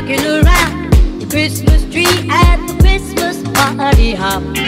rocking around the Christmas tree at the Christmas party hop.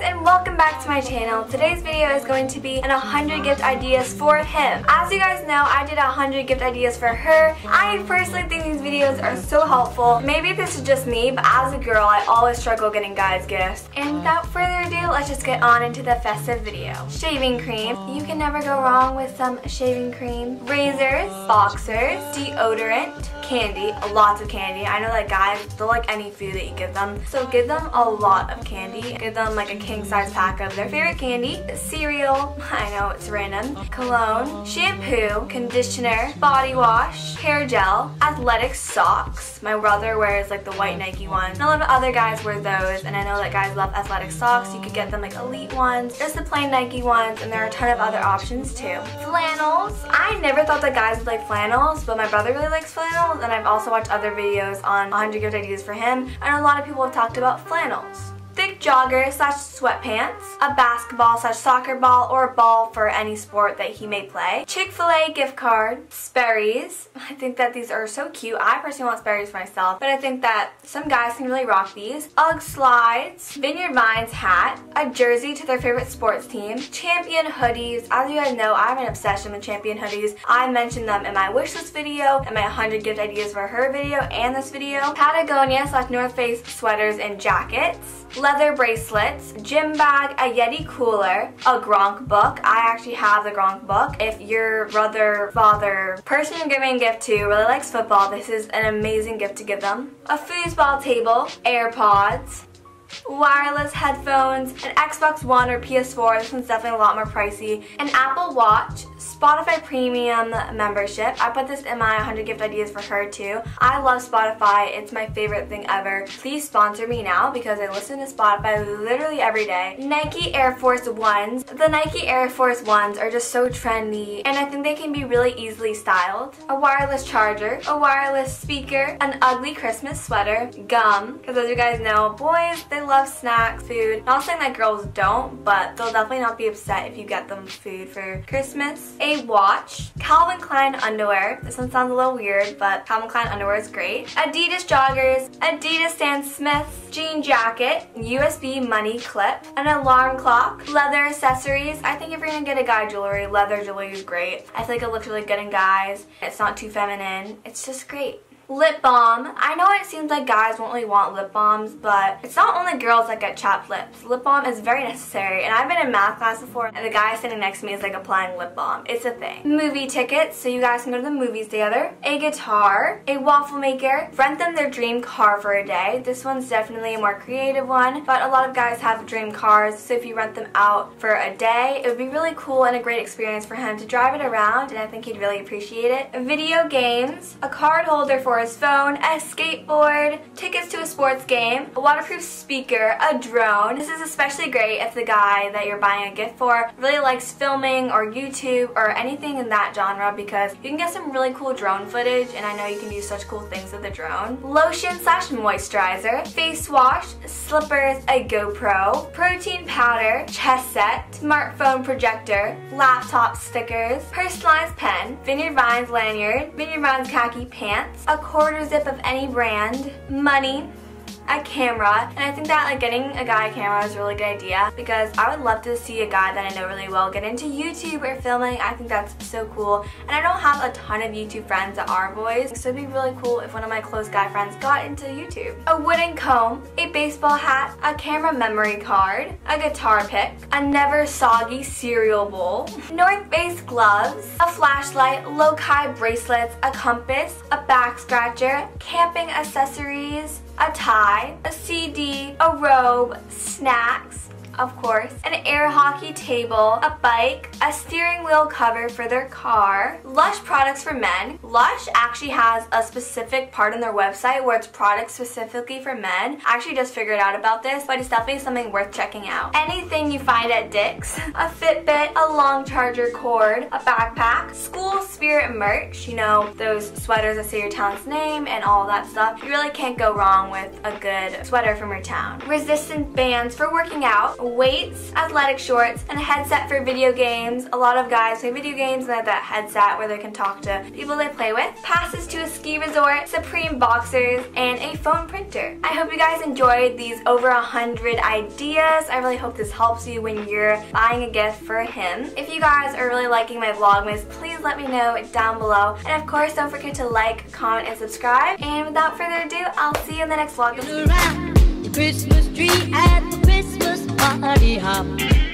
Guys and welcome back to my channel. Today's video is going to be an 100 gift ideas for him. As you guys know, I did 100 gift ideas for her. I personally think these videos are so helpful. Maybe this is just me, but as a girl, I always struggle getting guys gifts. And without further ado, let's just get on into the festive video. Shaving cream. You can never go wrong with some shaving cream. Razors, boxers, deodorant, candy, lots of candy. I know that guys, they'll like any food that you give them. So give them a lot of candy. Give them like a king size pack of their favorite candy, cereal, I know it's random, cologne, shampoo, conditioner, body wash, hair gel, athletic socks. My brother wears like the white Nike ones. And a lot of other guys wear those and I know that guys love athletic socks. You could get them like elite ones, just the plain Nike ones and there are a ton of other options too. Flannels. I never thought that guys would like flannels, but my brother really likes flannels and I've also watched other videos on 100 gift ideas for him and a lot of people have talked about flannels jogger slash sweatpants, a basketball slash soccer ball or a ball for any sport that he may play, Chick-fil-A gift card, Sperry's. I think that these are so cute. I personally want Sperry's for myself, but I think that some guys can really rock these. Ugg slides, Vineyard Vines hat, a jersey to their favorite sports team, Champion hoodies. As you guys know, I have an obsession with Champion hoodies. I mentioned them in my wishlist video, and my 100 gift ideas for her video, and this video. Patagonia slash North Face sweaters and jackets leather bracelets, gym bag, a Yeti cooler, a Gronk book. I actually have the Gronk book. If your brother, father, person you're giving a gift to really likes football, this is an amazing gift to give them. A foosball table, AirPods, wireless headphones, an Xbox One or PS4, this one's definitely a lot more pricey, an Apple Watch, Spotify Premium membership. I put this in my 100 gift ideas for her too. I love Spotify. It's my favorite thing ever. Please sponsor me now because I listen to Spotify literally every day. Nike Air Force Ones. The Nike Air Force Ones are just so trendy and I think they can be really easily styled. A wireless charger, a wireless speaker, an ugly Christmas sweater, gum, because as you guys know, boys, they love snacks, food. Not saying that girls don't, but they'll definitely not be upset if you get them food for Christmas. A watch, Calvin Klein underwear. This one sounds a little weird, but Calvin Klein underwear is great. Adidas joggers, Adidas Stan Smith, jean jacket, USB money clip, an alarm clock, leather accessories. I think if you're gonna get a guy jewelry, leather jewelry is great. I feel like it looks really good in guys. It's not too feminine. It's just great. Lip balm. I know it seems like guys won't really want lip balms, but it's not only girls that get chapped lips. Lip balm is very necessary, and I've been in math class before, and the guy sitting next to me is like applying lip balm. It's a thing. Movie tickets, so you guys can go to the movies together. A guitar, a waffle maker, rent them their dream car for a day. This one's definitely a more creative one, but a lot of guys have dream cars, so if you rent them out for a day, it would be really cool and a great experience for him to drive it around, and I think he'd really appreciate it. Video games, a card holder for phone, a skateboard, tickets to a sports game, a waterproof speaker, a drone. This is especially great if the guy that you're buying a gift for really likes filming or YouTube or anything in that genre because you can get some really cool drone footage and I know you can do such cool things with the drone. Lotion slash moisturizer, face wash, slippers, a GoPro, protein powder, chess set, smartphone projector, laptop stickers, personalized pen, Vineyard Vines lanyard, Vineyard Vines khaki pants, a quarter zip of any brand, money, a camera and I think that like getting a guy a camera is a really good idea because I would love to see a guy that I know really well get into YouTube or filming. I think that's so cool and I don't have a ton of YouTube friends that are boys so it'd be really cool if one of my close guy friends got into YouTube. A wooden comb, a baseball hat, a camera memory card, a guitar pick, a never soggy cereal bowl, North Face gloves, a flashlight, Lokai bracelets, a compass, a back scratcher, camping accessories, a tie, a CD, a robe, snacks, of course, an air hockey table, a bike, a steering wheel cover for their car, Lush products for men. Lush actually has a specific part on their website where it's products specifically for men. I actually just figured out about this, but it's definitely something worth checking out. Anything you find at Dick's, a Fitbit, a long charger cord, a backpack, school spirit merch, you know, those sweaters that say your town's name and all that stuff. You really can't go wrong with a good sweater from your town. Resistance bands for working out, weights, athletic shorts, and a headset for video games. A lot of guys play video games and they have that headset where they can talk to people they play with. Passes to a ski resort, Supreme boxers, and a phone printer. I hope you guys enjoyed these over a hundred ideas. I really hope this helps you when you're buying a gift for him. If you guys are really liking my Vlogmas, please let me know down below. And of course, don't forget to like, comment, and subscribe. And without further ado, I'll see you in the next vlog. Party hop.